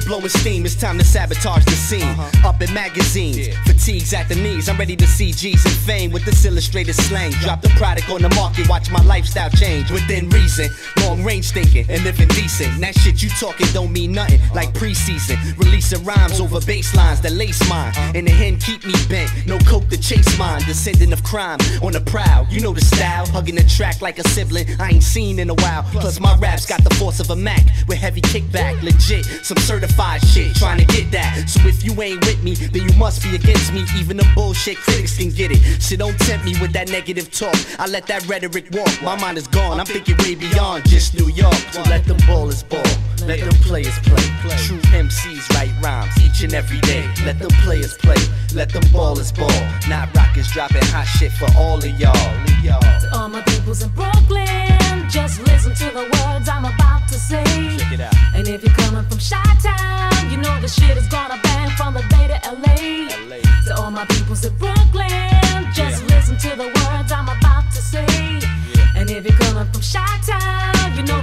blowing steam, it's time to sabotage the scene. Uh-huh. Up in magazines, fatigues at the knees. I'm ready to see G's and fame with this illustrated slang. Drop the product on the market, watch my lifestyle change within reason. Long range thinking and living decent. That shit you talking don't mean nothing like preseason. Releasing rhymes over basslines that lace mine. And the hen keep me bent, no coke to chase mine. Descendant of crime on the prowl, you know the style. Hugging the track like a sibling I ain't seen in a while. Plus my raps got the force of a Mac with heavy kickback, legit. Some certified shit, trying to get that. So if you ain't with me, then you must be against me. Even the bullshit critics can get it. Shit don't tempt me with that negative talk. I let that rhetoric walk. My mind is gone. I'm thinking way beyond just New York. So let them ballers ball. Let them players play. True MCs write rhymes each and every day. Let them players play. Let them ballers ball. Not rockers dropping hot shit for all of y'all. To all my peoples in Brooklyn, just listen to the words Chi-Town, you know the shit is gonna bang from the Bay to LA. LA. To all my peoples in Brooklyn, just listen to the words I'm about to say. And if you're coming from know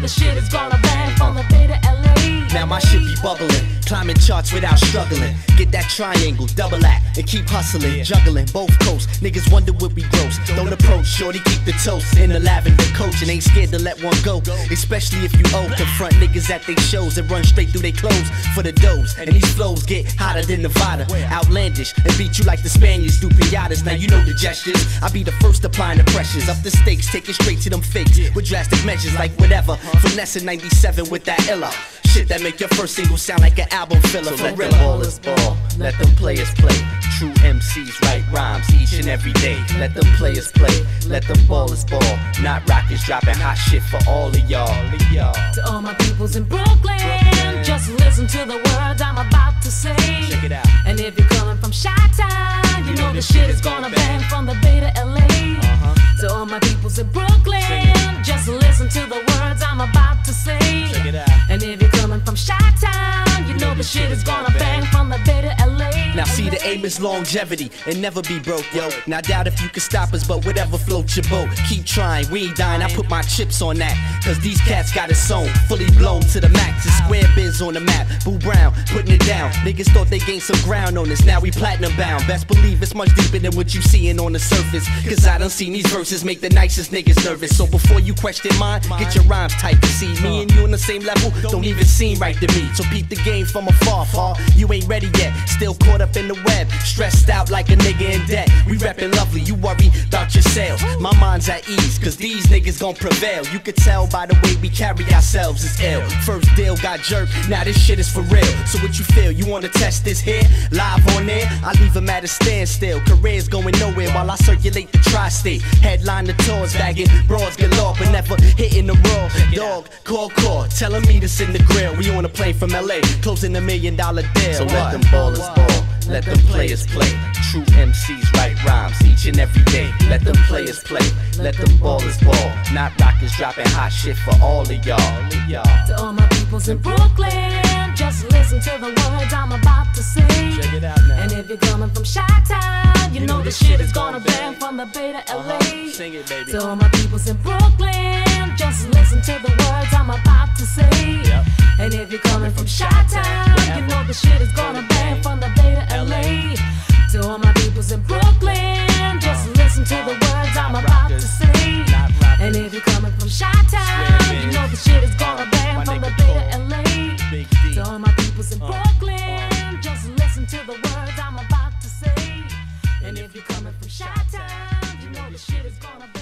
the shit is gonna bang from the Bay to LA. Now my shit be bubbling, climbing charts without struggling. Get that triangle, double act, and keep hustling, juggling both coasts. Niggas wonder what we gross. Don't approach, shorty, keep the toast in the lavender coach, and ain't scared to let one go. Especially if you owe, confront niggas at they shows and run straight through they clothes for the doors. And these flows get hotter than Nevada, outlandish, and beat you like the Spaniards do pinatas. Now you know the gestures. I be the first applying the pressures, up the stakes, take it straight to them fakes with drastic measures like whatever. Finesse 97 with that illa. Shit that make your first single sound like an album filler. So let them ballers ball, let them players play. True MCs write rhymes each and every day. Let them players play, let them ballers ball. Not rockets dropping hot shit for all of y'all. y'all. To all my peoples in Brooklyn, just listen to the words I'm about to say. Check it out. And if you're coming from Chi-Town, you know the shit is gonna bang from the Bay to LA. Uh-huh. To all my peoples in Brooklyn, just listen to the gonna bang from the Bay to LA. Now see the aim is longevity and never be broke, yo. Now doubt if you can stop us, but whatever floats your boat. Keep trying, we ain't dying. I put my chips on that. Cause these cats got it sewn, fully blown to the max. It's square biz on the map. Boo Brown, putting it down. Niggas thought they gained some ground on us. Now we platinum bound. Best believe it's much deeper than what you seeing on the surface. Cause I done seen these verses make the nicest niggas nervous. So before you question mine, get your rhymes tight to see me and you on the same level. Don't even seem right to me. So peep the game from afar, far. You ain't ready yet. Still caught up in the web. Stressed out like a nigga in debt. We reppin' lovely, you worry about your sales. My mind's at ease, cause these niggas gon' prevail. You could tell by the way we carry ourselves is ill. First deal got jerked, now this shit is for real. So what you feel? You wanna test this here? Live on air? I leave leave 'em at a standstill. Careers going nowhere while I circulate the tri-state. Headline the tours, bagging broads galore, but never hitting the raw. Dog, call, call, telling me to send the grill. We on a plane from LA, closing a million dollar deal. So let them ballers ball. Let them players play. True MCs write rhymes each and every day. Let them players play. Let them ballers ball. Not rockers dropping hot shit for all of y'all. To all my peoples in Brooklyn, just listen to the words I'm about to say. Check it out now. And if you're coming from Chi-Town, you, know the shit is gonna bang from the Bay to LA. Uh-huh. Sing it, baby. To all my peoples in Brooklyn, was in uh, Brooklyn. Uh. Just listen to the words I'm about to say. And if you're coming from Chi-Town, you know the shit is gonna